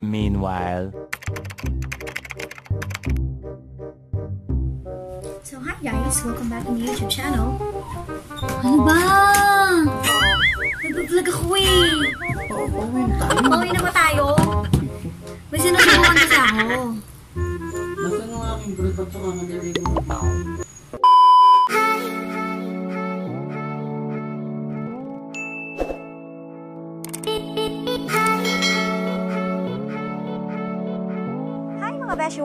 Meanwhile. So hi guys, welcome back to my YouTube channel. Ano ba? Nag-vlog ako eh. Oo, pauwi na tayo. Pauwi na ba tayo? May sinusubukan kasi ako. Nasaan ang aking bread at saka naliligo ng tao?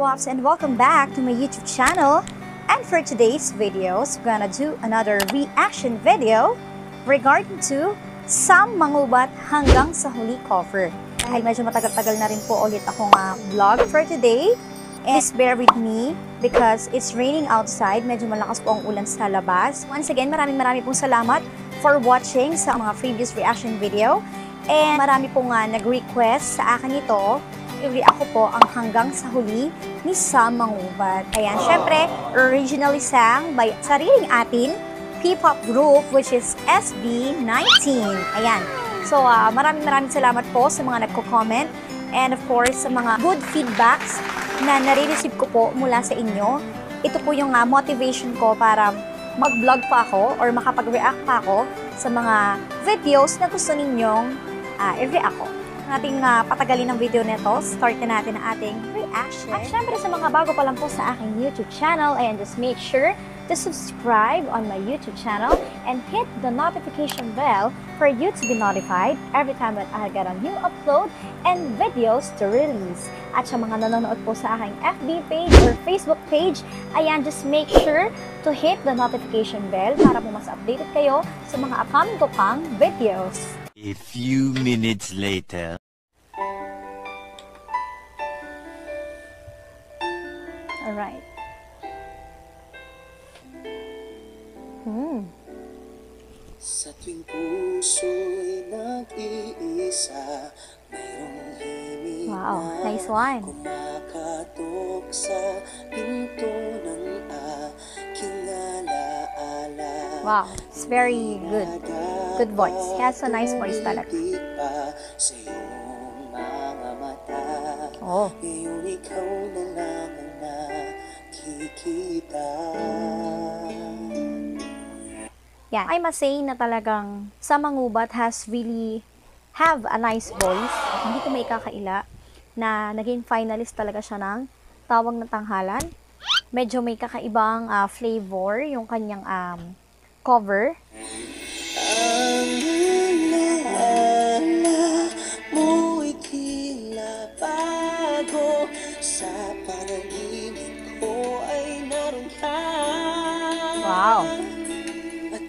Wops and welcome back to my YouTube channel. And for today's videos, we're gonna do another reaction video regarding to Sam Mangubat hanggang sa huli cover. Dahil medyo matagal-tagal na rin po ulit akong uh, vlog for today. Please bear with me because it's raining outside. Medyo malakas po ang ulan sa labas. Once again, maraming maraming pong salamat for watching sa mga previous reaction video. And marami pong uh, nag-request sa akin ito i-react ko po ang hanggang sa huli ni Sam Mangubat. Ayan, syempre, originally sang by sariling atin P-pop group which is SB19. Ayan. So, uh, maraming maraming salamat po sa mga nagko-comment and of course sa mga good feedbacks na nare-receive ko po mula sa inyo. Ito po yung uh, motivation ko para mag-vlog pa ako or makapag-react pa ako sa mga videos na gusto ninyong uh, i-react ko ating uh, patagalin ng video nito, start na natin ang ating reaction. At syempre sa mga bago pa lang po sa aking YouTube channel, ayan, just make sure to subscribe on my YouTube channel and hit the notification bell for you to be notified every time that I get a new upload and videos to release. At sa mga nanonood po sa aking FB page or Facebook page, ayan, just make sure to hit the notification bell para po mas updated kayo sa mga upcoming ko pang videos. A few minutes later. Alright. Hmm. Sa tuwing puso'y nag-iisa Mayroong himig Wow, nice one. Kumakatok sa pinto ng aking alaala Wow, it's very good. Good voice. He has a nice voice talaga. Oh. Yeah, I must say na talagang sa Mangubat has really have a nice voice. Hindi ko may kakaila na naging finalist talaga siya ng Tawag ng Tanghalan. Medyo may kakaibang ah, flavor yung kanyang um, cover.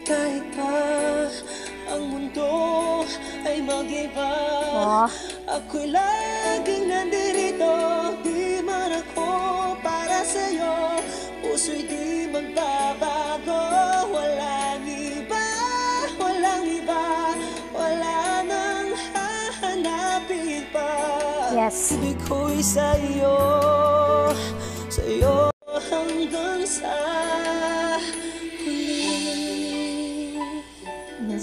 Kahit pa ang mundo ay mag-iba. Oh, Ako'y laging nandirito Di man ako para sa'yo. Puso'y di magbabago Walang iba, walang iba. Wala nang hahanapin pa. Yes. Ibig ko'y sa'yo Sa'yo hanggang sa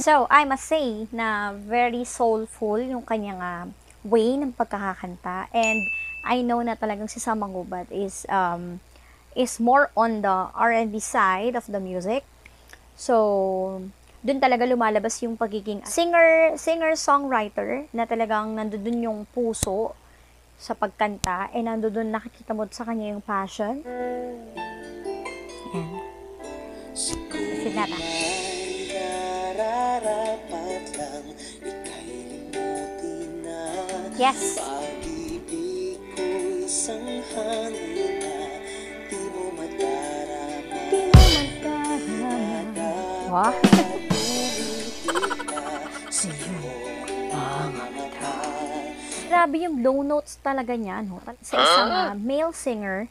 So, I must say na very soulful yung kanyang ah, way ng pagkakakanta. And I know na talagang si Sam Mangubat is um, is more on the R&B side of the music. So, dun talaga lumalabas yung pagiging singer, singer-songwriter na talagang nandun yung puso sa pagkanta and nandun nakikita mo sa kanya yung passion. Yan. Kasi magkakala. Wow. Grabe yung low notes talaga niya, no? Sa isang ah, male singer,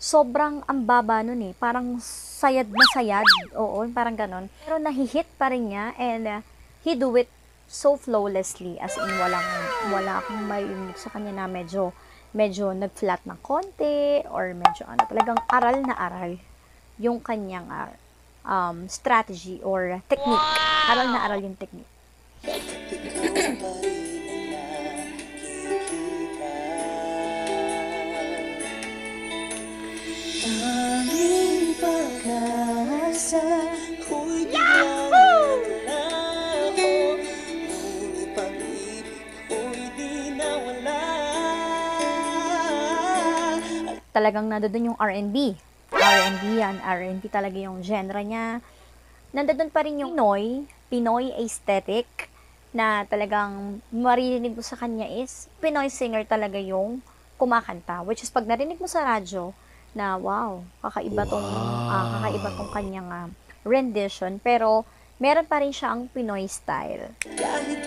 sobrang ang baba nun eh. Parang sayad na sayad. Oo, parang ganon. Pero nahihit pa rin niya and ah, he do it so flawlessly. As in, walang, wala akong marinig sa kanya na medyo, medyo nag-flat ng konti or medyo ano, talagang aral na aral yung kanyang ah, um, strategy or technique. Aral na aral yung technique. talagang nandoon yung R&B. R&B yan, R&B talaga yung genre niya. Nandoon pa rin yung Pinoy, Pinoy aesthetic na talagang maririnig mo sa kanya is Pinoy singer talaga yung kumakanta. Which is pag narinig mo sa radyo na wow, kakaiba tong, ah, kakaiba tong kanyang ah, rendition. Pero meron pa rin siya ang Pinoy style. Kahit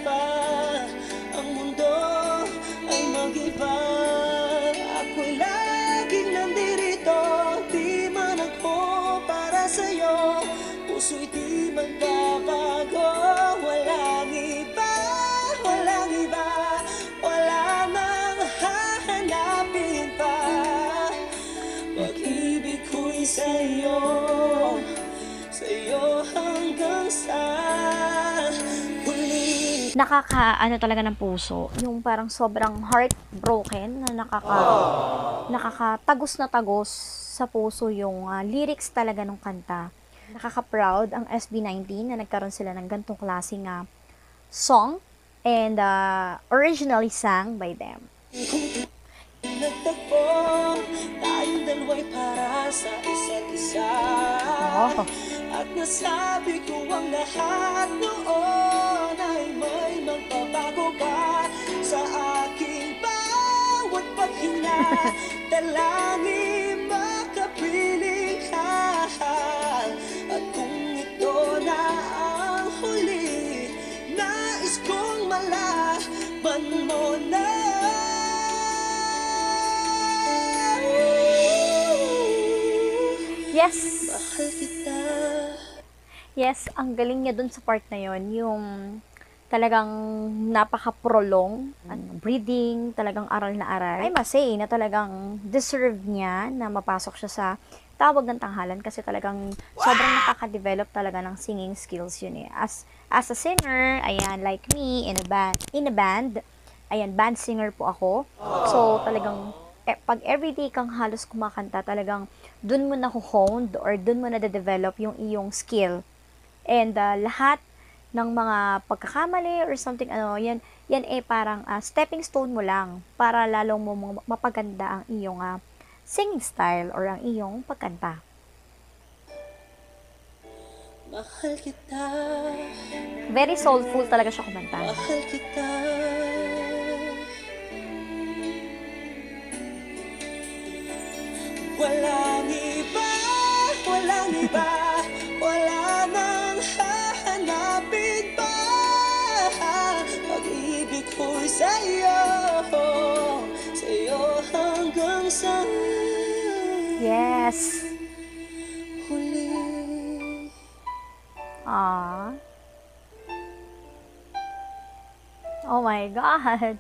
nakaka ano talaga ng puso. Yung parang sobrang heartbroken na nakaka nakakatagos na tagos sa puso yung ah, lyrics talaga ng kanta. Nakaka-proud ang SB19 na nagkaroon sila ng gantong klaseng ah, song and ah, originally sang by them. Nagtagpo, tayong dalawa'y para sa isa't isa. Oh. At nasabi ko ang lahat noon may magbabago pa Sa aking bawat paghinga. Dalangin makapiling ka. At kung ito na ang huli Nais kong malaman mo na. Yes. Mahal kita. Yes, ang galing niya dun sa part na yon yung talagang napaka-prolong, ano, breathing, talagang aral na aral. I must say na talagang deserve niya na mapasok siya sa tawag ng tanghalan kasi talagang sobrang nakaka-develop talaga ng singing skills yun eh. As, as a singer, ayan, like me, in a band, in a band, ayan, band singer po ako. So, talagang eh, pag everyday kang halos kumakanta, talagang dun mo na honed or dun mo na develop yung iyong skill. And uh, lahat ng mga pagkakamali or something ano, yan yan eh parang uh, stepping stone mo lang para lalong mo mapaganda ang iyong uh, singing style or ang iyong pagkanta. Mahal kita Very soulful talaga siya kumanta. Mahal kita Walang iba, walang iba sa'yo Sa'yo hanggang sa Yes. huli Ah. Oh my God.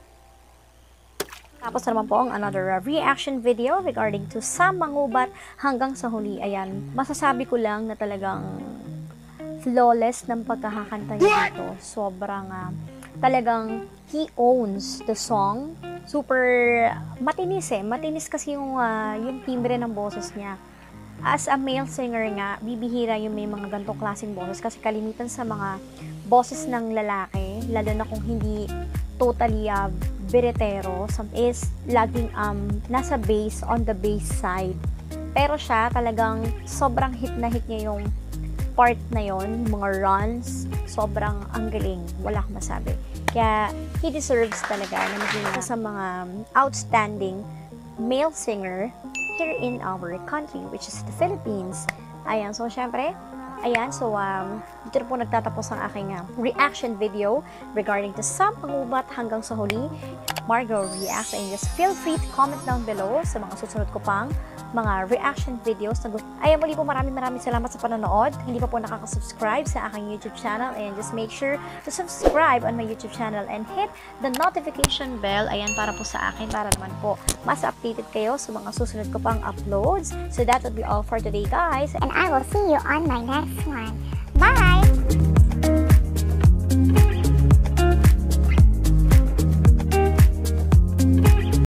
Tapos naman po ang another uh, reaction video regarding to Sam Mangubat hanggang sa huli. Ayan, masasabi ko lang na talagang flawless ng pagkakakanta niya dito. Sobrang ah, talagang he owns the song. Super matinis eh. Matinis kasi yung, ah, yung timbre ng boses niya as a male singer nga, bibihira yung may mga gantong klaseng boses kasi kalimitan sa mga boses ng lalaki, lalo na kung hindi totally uh, beretero, is laging um, nasa bass, on the bass side. Pero siya talagang sobrang hit na hit niya yung part na yon mga runs, sobrang ang galing, wala akong masabi. Kaya he deserves talaga na maging isa sa mga outstanding male singer here in our country, which is the Philippines. Ayan, so syempre, ayan, so um, dito na po nagtatapos ang aking uh, reaction video regarding to Sam Pangubat hanggang sa huli. Margot React, and just feel free to comment down below sa mga susunod ko pang mga reaction videos. na gusto. Ayan, muli po maraming maraming salamat sa panonood. Hindi pa po nakaka-subscribe sa aking YouTube channel, and just make sure to subscribe on my YouTube channel and hit the notification bell. Ayan, para po sa akin, para naman po mas updated kayo sa mga susunod ko pang uploads. So that would be all for today, guys. and I will see you on my next one. Bye!